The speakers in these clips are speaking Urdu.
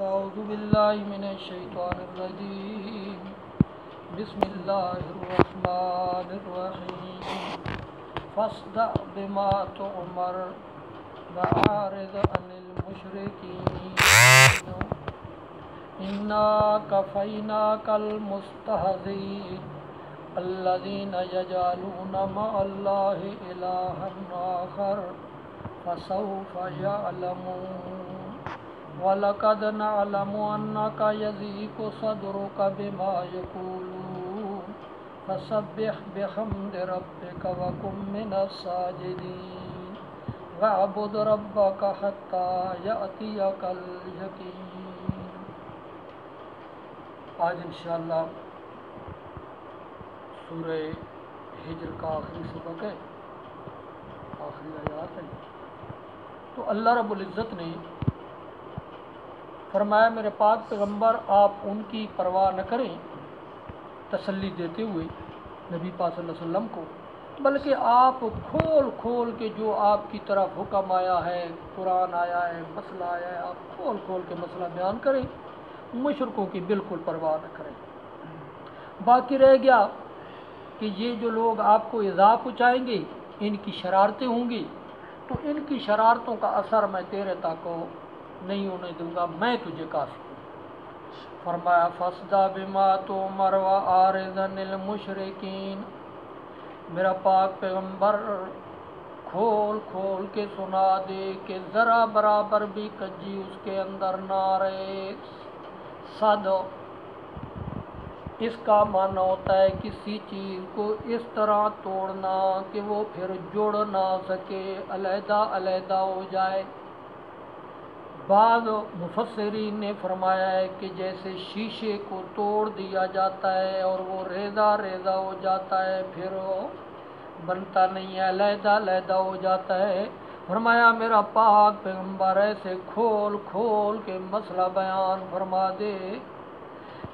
أعوذ بالله من الشيطان الرجيم. بسم الله الرحمن الرحيم. فاصدع بما تؤمر. وأعرض عن المشركين. إنا كفيناك المستهزئين. الذين يجعلون مع الله إلها آخر. فسوف يعلمون. ولقد نعلم أنك يضيق صدرك بما يقولون فسبح بحمد ربك وكن من الساجدين واعبد ربك حتى يأتيك اليقين. آج انشاءاللہ سورہ ہجر کا آخری سبق ہے، آخری آیات ہے تو اللہ رب العزت نے فرمایا، میرے پاک پیغمبر، آپ ان کی پرواہ نہ کریں، تسلی دیتے ہوئے نبی پاک صلی اللہ علیہ وسلم کو، بلکہ آپ کھول کھول کے جو آپ کی طرف حکم آیا ہے، قرآن آیا ہے، مسئلہ آیا ہے، آپ کھول کھول کے مسئلہ بیان کریں مشرقوں کی بالکل پرواہ نہ کریں۔ باقی رہ گیا کہ یہ جو لوگ آپ کو ایزا پہنچائیں گے، ان کی شرارتیں ہوں گی، تو ان کی شرارتوں کا اثر میں تیرے تک نہیں ہونے دوں گا، میں تجھے کافی ہوں۔ فرمایا فسدہ بما تو مروا آرزن المشرقین میرا پاک پیغمبر، کھول کھول کے سنا دے کہ ذرا برابر بھی کجی اس کے اندر نہ رہے۔ صد اس کا معنی ہوتا ہے کسی چیز کو اس طرح توڑنا کہ وہ پھر جڑ نہ سکے، علیحدہ علیحدہ ہو جائے۔ بعض مفسرین نے فرمایا ہے کہ جیسے شیشے کو توڑ دیا جاتا ہے اور وہ ریزہ ریزہ ہو جاتا ہے، پھر وہ بنتا نہیں ہے علیحدہ علیحدہ ہو جاتا ہے۔ فرمایا، میرا پاک پیغمبر ایسے کھول کھول کے مسئلہ بیان فرما دے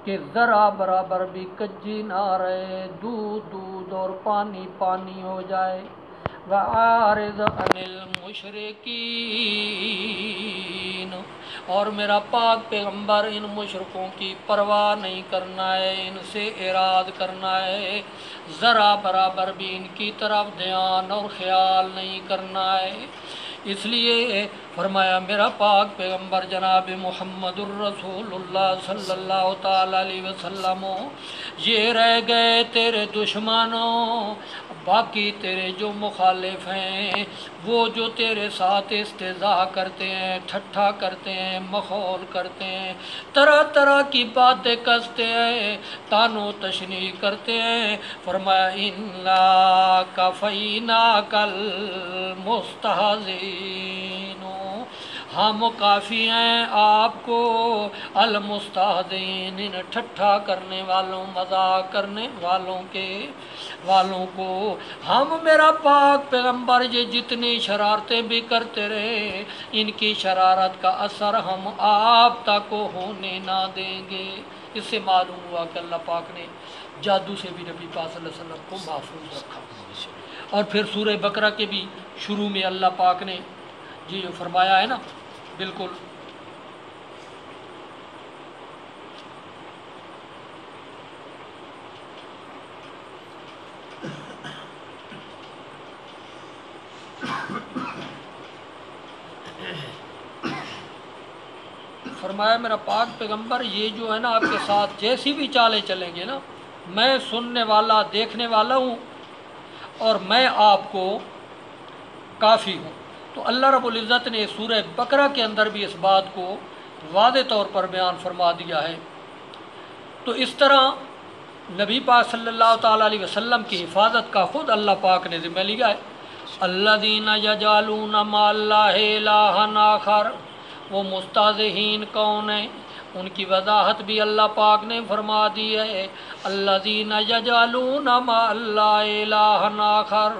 کہ ذرا برابر بھی کجی نہ رہے، دودھ دودھ اور پانی پانی ہو جائے۔ وعارض عن المشرقین اور میرا پاک پیغمبر ان مشرقوں کی پرواہ نہیں کرنا ہے، ان سے اراد کرنا ہے۔ ذرا برابر بھی ان کی طرف دھیان اور خیال نہیں کرنا ہے۔ اس لیے فرمایا، میرا پاک پیغمبر جناب محمد الرسول اللہ صلی اللہ تعالی علیہ وسلم، یہ رہ گئے تیرے دشمنوں باقی تیرے جو مخالف ہیں، وہ جو تیرے ساتھ استضاء کرتے ہیں، ٹھٹھا کرتے ہیں، مخول کرتے ہیں، طرح طرح کی باتیں کستے ہیں، تانو تشنی کرتے ہیں۔ فرمایا ان کا کل مستحزین ہم کافی ہیں آپ کو المستحدین ان ٹھٹھا کرنے والوں، مذاق کرنے والوں کے والوں کو۔ ہم میرا پاک پیغمبر یہ جتنی شرارتیں بھی کرتے رہے، ان کی شرارت کا اثر ہم آپ تک ہونے نہ دیں گے۔ اس سے معلوم ہوا کہ اللہ پاک نے جادو سے بھی نبی پاک صلی اللہ علیہ وسلم کو محفوظ رکھا۔ اور پھر سورہ بقرہ کے بھی شروع میں اللہ پاک نے جی جو فرمایا ہے نا بالکل۔ فرمایا میرا پاک پیغمبر، یہ جو ہے نا آپ کے ساتھ جیسی بھی چالیں چلیں گے نا، میں سننے والا، دیکھنے والا ہوں اور میں آپ کو کافی ہوں۔ تو اللہ رب العزت نے سورہ بقرہ کے اندر بھی اس بات کو واضح طور پر بیان فرما دیا ہے۔ تو اس طرح نبی پاک صلی اللہ تعالیٰ علیہ وسلم کی حفاظت کا خود اللہ پاک نے ذمہ لیا ہے۔ اللہ دین یجالون ما اللہ الہ آخر، وہ مستاذہین کون ہیں؟ ان کی وضاحت بھی اللہ پاک نے فرما دی ہے۔ اللہ دین یجالون ما اللہ الہ آخر،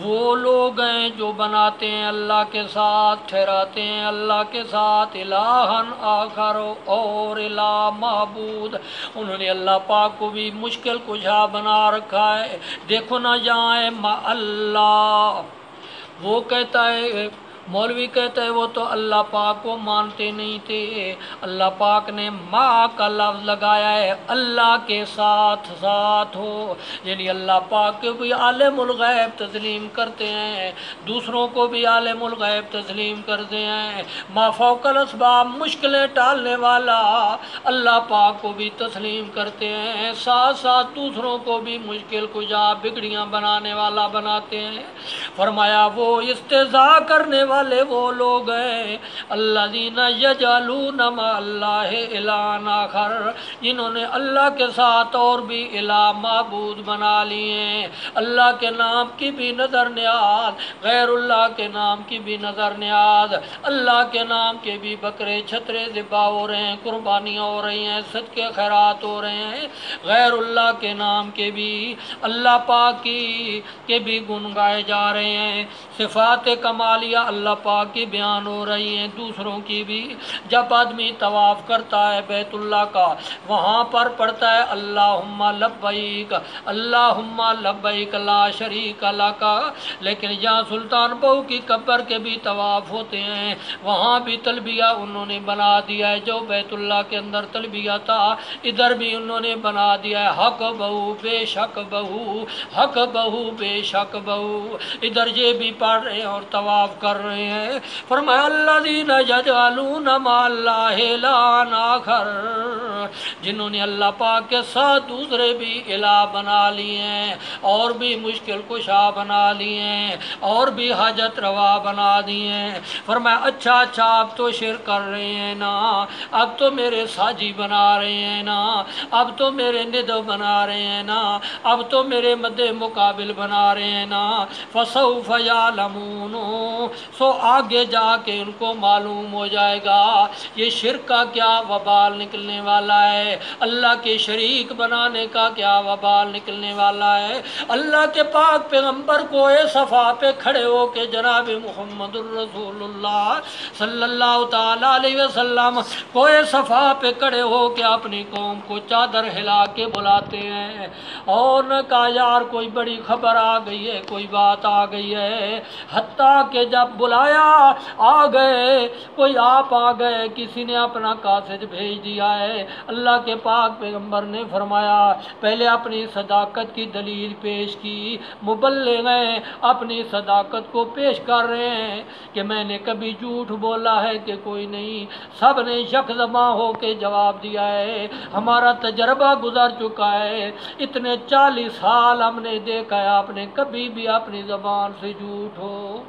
وہ لوگ ہیں جو بناتے ہیں اللہ کے ساتھ، ٹھہراتے ہیں اللہ کے ساتھ الہ آخر اور الہ معبود۔ انہوں نے اللہ پاک کو بھی مشکل کشا بنا رکھا ہے۔ دیکھو نہ جائیں ما اللہ۔ وہ کہتا ہے مولوی کہتے ہیں وہ تو اللہ پاک کو مانتے نہیں تھے۔ اللہ پاک نے ماں کا لفظ لگایا ہے، اللہ کے ساتھ ساتھ ہو۔ یعنی اللہ پاک کو بھی عالم الغیب تسلیم کرتے ہیں، دوسروں کو بھی عالم الغیب تسلیم کرتے ہیں۔ ما فوق الاسباب مشکلیں ٹالنے والا اللہ پاک کو بھی تسلیم کرتے ہیں۔ ساتھ ساتھ دوسروں کو بھی مشکل کجا بگڑیاں بنانے والا بناتے ہیں۔ فرمایا، وہ استضاء کرنے والا والے وہ لوگ ہیں۔ اللہ دینا یجالون ما اللہ الان آخر، جنہوں نے اللہ کے ساتھ اور بھی الہ معبود بنا لیے ہیں۔ اللہ کے نام کی بھی نظر نیاز، غیر اللہ کے نام کی بھی نظر نیاز۔ اللہ کے نام کے بھی بکرے چھترے ذبح ہو رہے ہیں، قربانیاں ہو رہی ہیں، صدقے، خیرات ہو رہے ہیں۔ غیر اللہ کے نام کے بھی، اللہ پاک کی، کے بھی گن گائے جا رہے ہیں۔ صفات کمالیہ اللہ اللہ پاک کی بیان ہو رہی ہیں، دوسروں کی بھی۔ جب آدمی طواف کرتا ہے بیت اللہ کا، وہاں پر پڑھتا ہے، اللہم لبیک اللہم لبیک لا شریک اللہ کا لیکن جہاں سلطان بہو کی قبر کے بھی طواف ہوتے ہیں۔ وہاں بھی تلبیہ انہوں نے بنا دیا ہے، جو بیت اللہ کے اندر تلبیہ تھا، ادھر بھی انہوں نے بنا دیا ہے۔ حق بہو، بے شک بہو، حق بہو، بے شک بہو۔ ادھر یہ بھی پڑھ رہے ہیں اور طواف کر رہے ہیں۔ فرمایا، اللہ دین ججالون ما اللہ آخر جنہوں نے اللہ پاک کے ساتھ دوسرے بھی الہ بنا لیے ہیں، اور بھی مشکل کشا بنا لیے ہیں، اور بھی حاجت روا بنا دیے ہیں۔ فرمایا اچھا اچھا اب تو شرک کر رہے ہیں نا۔ اب تو میرے ساجی بنا رہے ہیں نا۔ اب تو میرے ندو بنا رہے ہیں نا۔ اب تو میرے مد مقابل بنا رہے ہیں نا۔ فسوف یعلمون سو آگے جا کے ان کو معلوم ہو جائے گا یہ شرک کا کیا وبال نکلنے والا ہے؟ اللہ کے شریک بنانے کا کیا وبال نکلنے والا ہے؟ اللہ کے پاک پیغمبر کو اے صفا پہ کھڑے ہو کے جناب محمد الرسول اللہ صلی اللہ تعالی علیہ وسلم کوئے صفا پہ کھڑے ہو کے اپنی قوم کو چادر ہلا کے بلاتے ہیں۔ اور نہ کہا یار کوئی بڑی خبر آ گئی ہے، کوئی بات آ گئی ہے۔ حتیٰ کہ جب بلایا آ گئے۔ کوئی آپ آ گئے۔ کسی نے اپنا کاسج بھیج دیا ہے۔ اللہ کے پاک پیغمبر نے فرمایا، پہلے اپنی صداقت کی دلیل پیش کی۔ مبلغ ہیں، اپنی صداقت کو پیش کر رہے ہیں کہ میں نے کبھی جھوٹ بولا ہے کہ کوئی نہیں۔ سب نے یک زباں ہو کے جواب دیا ہے۔ ہمارا تجربہ گزر چکا ہے۔ اتنے چالیس سال ہم نے دیکھا ہے، آپ نے کبھی بھی اپنی زبان سے جھوٹ ہو۔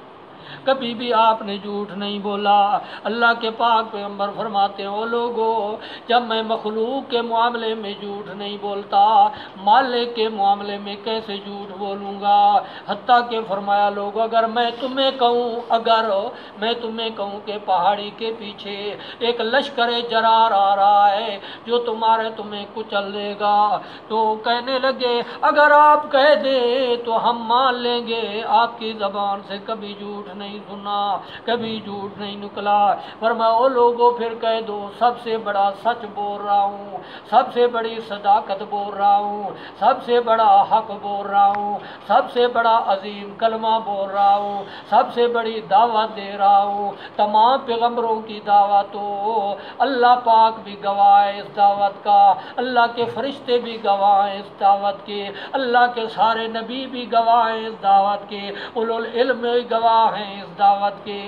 کبھی بھی آپ نے جھوٹ نہیں بولا۔ اللہ کے پاک پیغمبر فرماتے ہیں وہ لوگوں جب میں مخلوق کے معاملے میں جھوٹ نہیں بولتا، مالک کے معاملے میں کیسے جھوٹ بولوں گا؟ حتیٰ کہ فرمایا، لوگ، اگر میں تمہیں کہوں، اگر میں تمہیں کہوں کہ پہاڑی کے پیچھے ایک لشکر جرار آ رہا ہے جو تمہارے تمہیں کچل دے گا، تو کہنے لگے، اگر آپ کہہ دے تو ہم مان لیں گے۔ آپ کی زبان سے کبھی جھوٹ نہیں سنا کبھی جھوٹ نہیں نکلا۔ پر میں وہ لوگوں پھر کہہ دو، سب سے بڑا سچ بول رہا ہوں، سب سے بڑی صداقت بول رہا ہوں، سب سے بڑا حق بول رہا ہوں، سب سے بڑا عظیم کلمہ بول رہا ہوں، سب سے بڑی دعوت دے رہا ہوں۔ تمام پیغمبروں کی دعوت ہو۔ اللہ پاک بھی گواہ ہے اس دعوت کا، اللہ کے فرشتے بھی گواہ ہیں اس دعوت کے، اللہ کے سارے نبی بھی گواہ ہیں اس دعوت کے اولو العلم بھی گواہ ہیں۔ اس دعوت کے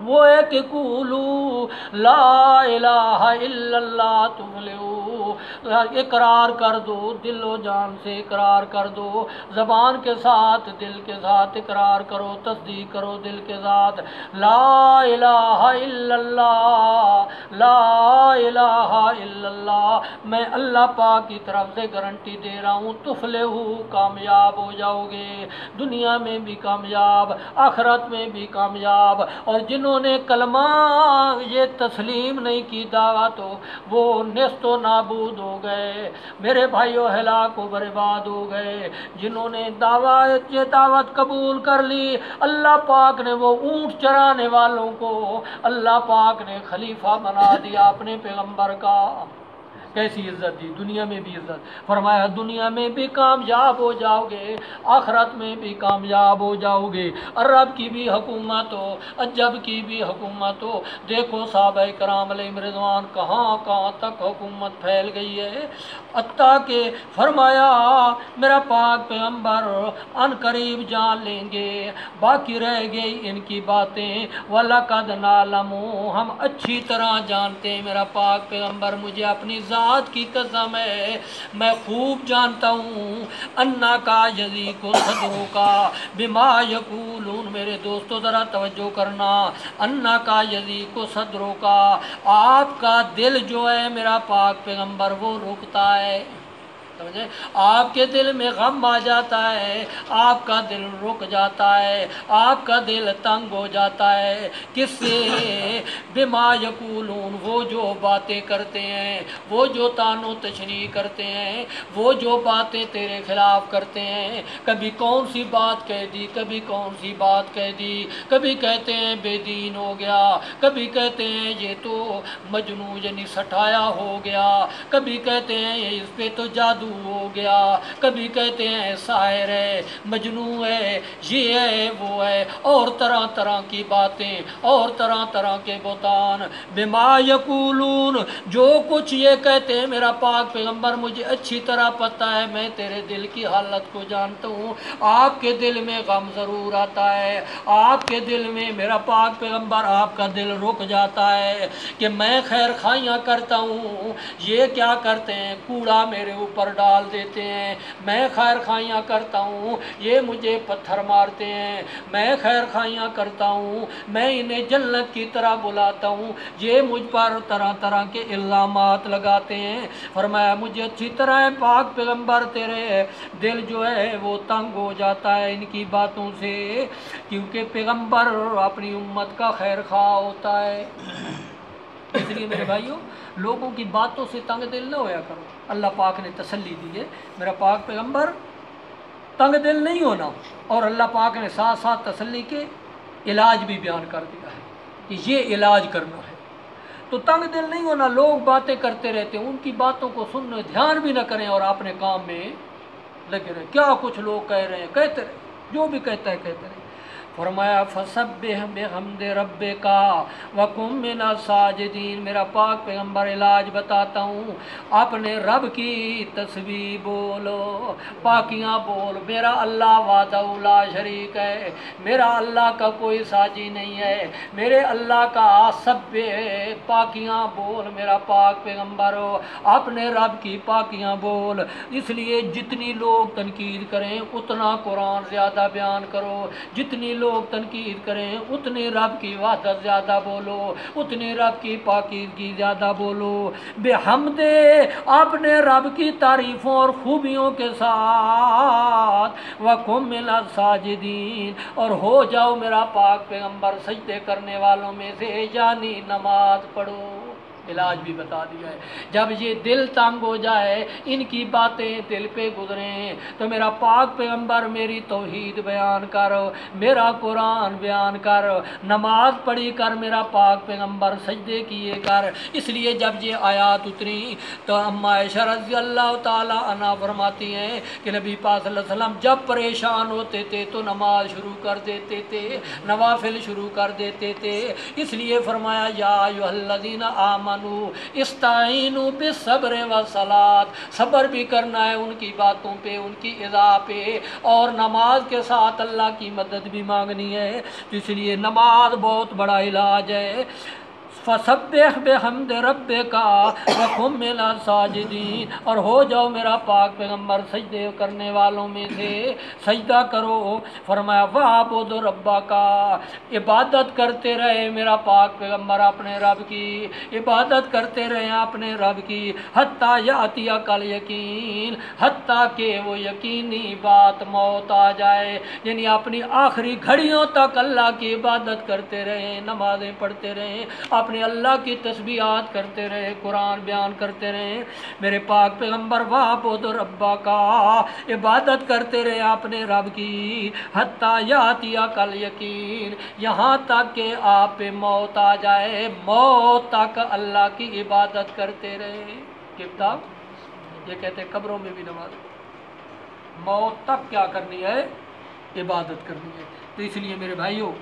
وہ ہے کہ کولو لا الہ الا اللہ تفلحو اقرار کر دو، دل و جان سے اقرار کر دو۔ زبان کے ساتھ، دل کے ساتھ اقرار کرو، تصدیق کرو دل کے ساتھ۔ لا الہ الا اللہ لا الہ الا اللہ میں اللہ پاک کی طرف سے گارنٹی دے رہا ہوں تفلحو کامیاب ہو جاؤ گے۔ دنیا میں بھی کامیاب، آخرت میں بھی کامیاب۔ اور جنہوں جنہوں نے کلمہ یہ تسلیم نہیں کی دعوت تو وہ نست و نابود ہو گئے۔ میرے بھائیو، ہلاک و برباد ہو گئے۔ جنہوں نے دعوت یہ دعوت قبول کر لی، اللہ پاک نے وہ اونٹ چرانے والوں کو، اللہ پاک نے خلیفہ بنا دیا اپنے پیغمبر کا۔ کیسی عزت دی؟ دنیا میں بھی عزت۔ فرمایا، دنیا میں بھی کامیاب ہو جاؤ گے، آخرت میں بھی کامیاب ہو جاؤ گے۔ عرب کی بھی حکومت ہو، عجب کی بھی حکومت ہو۔ دیکھو صحابہ کرام علیہ مرضوان کہاں کہاں تک حکومت پھیل گئی ہے۔ عطا کہ فرمایا، میرا پاک پیغمبر ان قریب جان لیں گے، باقی رہ گئی ان کی باتیں۔ وَلَقَدْ نَعْلَمُ، ہم اچھی طرح جانتے ہیں، میرا پاک پیغمبر مجھے اپنی ذات کی قسم ہے۔ میں خوب جانتا ہوں۔ انا کا یزی کو صدروں کا۔ بما یقولون میرے دوستو، ذرا توجہ کرنا۔ انا کا یزی کو صدروں کا۔ آپ کا دل جو ہے میرا پاک پیغمبر، وہ رکتا ہے۔ سمجھے؟ آپ کے دل میں غم آ جاتا ہے، آپ کا دل رک جاتا ہے، آپ کا دل تنگ ہو جاتا ہے۔ کس سے؟ بما یقولون، وہ جو باتیں کرتے ہیں، وہ جو تان و تشریح کرتے ہیں، وہ جو باتیں تیرے خلاف کرتے ہیں۔ کبھی کون سی بات کہہ دی، کبھی کون سی بات کہہ دی۔ کبھی کہتے ہیں بے دین ہو گیا، کبھی کہتے ہیں یہ تو مجنو یعنی سٹایا ہو گیا۔ کبھی کہتے ہیں اس پہ تو جادو ہو گیا۔ کبھی کہتے ہیں شاعر ہے مجنو ہے، یہ ہے، وہ ہے۔ اور طرح طرح کی باتیں، اور طرح طرح کے بوتان۔ بما یقولون، جو کچھ یہ کہتے ہیں، میرا پاک پیغمبر، مجھے اچھی طرح پتہ ہے، میں تیرے دل کی حالت کو جانتا ہوں۔ آپ کے دل میں غم ضرور آتا ہے۔ آپ کے دل میں، میرا پاک پیغمبر، آپ کا دل رک جاتا ہے کہ میں خیر خائیاں کرتا ہوں۔ یہ کیا کرتے ہیں؟ کوڑا میرے اوپر ڈال دیتے ہیں۔ میں خیر خائیاں کرتا ہوں، یہ مجھے پتھر مارتے ہیں۔ میں خیر خائیاں کرتا ہوں، میں انہیں جنت کی طرح بلاتا ہوں۔ یہ مجھ پر طرح طرح کے الزامات لگاتے ہیں۔ فرمایا، مجھے اچھی طرح پاک پیغمبر تیرے دل جو ہے وہ تنگ ہو جاتا ہے ان کی باتوں سے، کیونکہ پیغمبر اپنی امت کا خیر خواہ ہوتا ہے۔ اس لیے میرے بھائیوں لوگوں کی باتوں سے تنگ دل نہ ہویا کرو۔ اللہ پاک نے تسلی دی ہے۔ میرا پاک پیغمبر، تنگ دل نہیں ہونا۔ اور اللہ پاک نے ساتھ ساتھ تسلی کے علاج بھی بیان کر دیا ہے کہ یہ علاج کرنا ہے۔ تو تنگ دل نہیں ہونا، لوگ باتیں کرتے رہتے ہیں، ان کی باتوں کو سننے، دھیان بھی نہ کریں اور اپنے کام میں لگے رہیں۔ کیا کچھ لوگ کہہ رہے ہیں؟ کہتے رہے۔ جو بھی کہتا ہے، کہتے رہے۔ فرمایا فصب بحمد رب کا وکم من ساجدین میرا پاک پیغمبر علاج بتاتا ہوں۔ اپنے رب کی تصویر بولو، پاکیاں بول۔ میرا اللہ وعدہ لا شریک ہے۔ میرا اللہ کا کوئی ساجی نہیں ہے۔ میرے اللہ کا سب پاکیاں بول۔ میرا پاک پیغمبر ہو اپنے رب کی پاکیاں بول۔ اس لیے جتنی لوگ تنقید کریں، اتنا قرآن زیادہ بیان کرو۔ جتنی لوگ لوگ تنقید کریں، اتنے رب کی وحدت زیادہ بولو، اتنے رب کی پاکیزگی زیادہ بولو۔ بے حمد اپنے رب کی تعریفوں اور خوبیوں کے ساتھ۔ وقم ملا ساجدین اور ہو جاؤ میرا پاک پیغمبر، سجدے کرنے والوں میں سے یعنی نماز پڑھو۔ علاج بھی بتا دیا ہے۔ جب یہ دل تنگ ہو جائے، ان کی باتیں دل پہ گزریں، تو میرا پاک پیغمبر میری توحید بیان کر، میرا قرآن بیان کر، نماز پڑھی کر، میرا پاک پیغمبر سجدے کیے کر۔ اس لیے جب یہ آیات اتری، تو اما رضی اللہ تعالیٰ عنہ فرماتی ہیں کہ نبی پاک صلی اللہ علیہ وسلم جب پریشان ہوتے تھے، تو نماز شروع کر دیتے تھے، نوافل شروع کر دیتے تھے۔ اس لیے فرمایا، یا الذین آمن آمنو استعینو بے صبر و سلاد صبر بھی کرنا ہے ان کی باتوں پہ، ان کی اضا پہ، اور نماز کے ساتھ اللہ کی مدد بھی مانگنی ہے، اس لیے نماز بہت بڑا علاج ہے۔ فصبح بحمد رب کا رقم ملا ساجدین اور ہو جاؤ میرا پاک پیغمبر سجدے کرنے والوں میں سے سجدہ کرو۔ فرمایا وعبد ربا کا عبادت کرتے رہے میرا پاک پیغمبر اپنے رب کی، عبادت کرتے رہے اپنے رب کی۔ حتیٰ یاتیہ کل یقین حتیٰ کہ وہ یقینی بات موت آ جائے۔ یعنی اپنی آخری گھڑیوں تک اللہ کی عبادت کرتے رہے، نمازیں پڑھتے رہے اپنے اپنے اللہ کی تسبیحات کرتے رہے، قرآن بیان کرتے رہے۔ میرے پاک پیغمبر واپد ربا کا۔ عبادت کرتے رہے اپنے رب کی۔ حتیٰ یاتیا کل یقین۔ یہاں تک کہ آپ پہ موت آ جائے۔ موت تک اللہ کی عبادت کرتے رہے۔ کتاب؟ یہ کہتے ہیں قبروں میں بھی نماز۔ موت تک کیا کرنی ہے؟ عبادت کرنی ہے۔ تو اس لیے میرے بھائیوں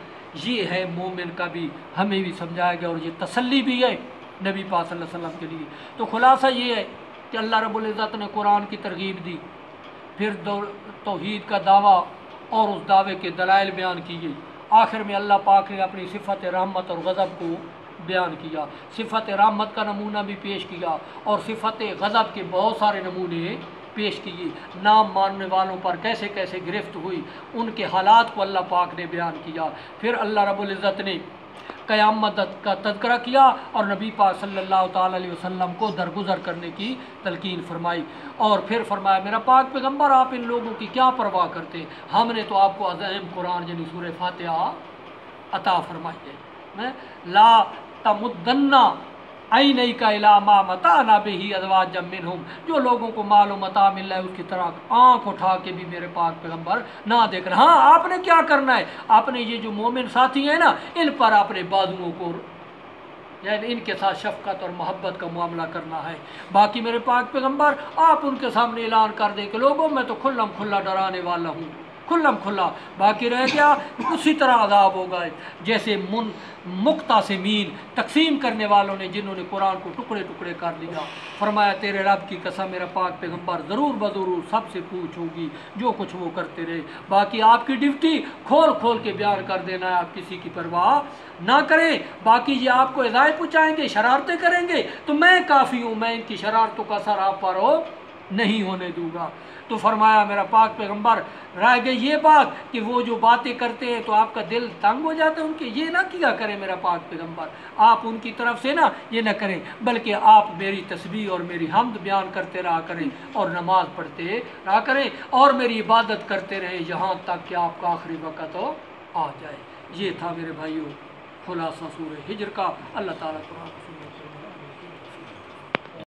یہ ہے مومن کا بھی، ہمیں بھی سمجھایا گیا اور یہ تسلی بھی ہے نبی پاک صلی اللہ علیہ وسلم کے لیے۔ تو خلاصہ یہ ہے کہ اللہ رب العزت نے قرآن کی ترغیب دی، پھر توحید کا دعویٰ اور اس دعوے کے دلائل بیان کی گئی۔ آخر میں اللہ پاک نے اپنی صفت رحمت اور غضب کو بیان کیا۔ صفت رحمت کا نمونہ بھی پیش کیا اور صفت غضب کے بہت سارے نمونے پیش کیے نام ماننے والوں پر کیسے کیسے گرفت ہوئی، ان کے حالات کو اللہ پاک نے بیان کیا۔ پھر اللہ رب العزت نے قیامت کا تذکرہ کیا اور نبی پاک صلی اللہ تعالی علیہ وسلم کو درگزر کرنے کی تلقین فرمائی۔ اور پھر فرمایا، میرا پاک پیغمبر، آپ ان لوگوں کی کیا پرواہ کرتے؟ ہم نے تو آپ کو عظیم قرآن یعنی سورہ فاتحہ عطا فرمائی ہے۔ لا تمدنہ آئی نئی کا علامہ متا نہ بے ہی ادواج جب ہوں جو لوگوں کو مال و متا مل رہا ہے، اس کی طرح آنکھ اٹھا کے بھی میرے پاک پیغمبر نہ دیکھ رہا ہاں آپ نے کیا کرنا ہے؟ آپ نے یہ جو مومن ساتھی ہیں نا، ان پر اپنے بازوؤں کو یعنی ان کے ساتھ شفقت اور محبت کا معاملہ کرنا ہے۔ باقی میرے پاک پیغمبر، آپ ان کے سامنے اعلان کر دیں کہ لوگوں میں تو کھلم کھلا ڈرانے والا ہوں۔ کھلم کھلا، باقی رہ گیا اسی طرح عذاب ہوگا جیسے من، مکتا سے مین تقسیم کرنے والوں نے جنہوں نے قرآن کو ٹکڑے ٹکڑے کر لیا۔ فرمایا، تیرے رب کی قسم، میرا پاک پیغمبر ضرور بضرور سب سے پوچھ ہوگی، جو کچھ وہ کرتے رہے۔ باقی آپ کی ڈیوٹی کھول کھول کے بیان کر دینا ہے، آپ کسی کی پرواہ نہ کریں۔ باقی یہ آپ کو ہدایت پہنچائیں گے، شرارتیں کریں گے۔ تو میں کافی ہوں، میں ان کی شرارتوں کا سر آپ پر ہو نہیں ہونے دوں گا۔ تو فرمایا، میرا پاک پیغمبر رہ گئی یہ بات کہ وہ جو باتیں کرتے ہیں تو آپ کا دل تنگ ہو جاتا ہے ان کے۔ یہ نہ کیا کرے میرا پاک پیغمبر، آپ ان کی طرف سے نا یہ نہ کریں، بلکہ آپ میری تسبیح اور میری حمد بیان کرتے رہا کریں اور نماز پڑھتے رہا کریں اور میری عبادت کرتے رہیں یہاں تک کہ آپ کا آخری وقت ہو آ جائے۔ یہ تھا میرے بھائیوں، خلاصہ سورہ ہجر کا۔ اللہ تعالیٰ قرآن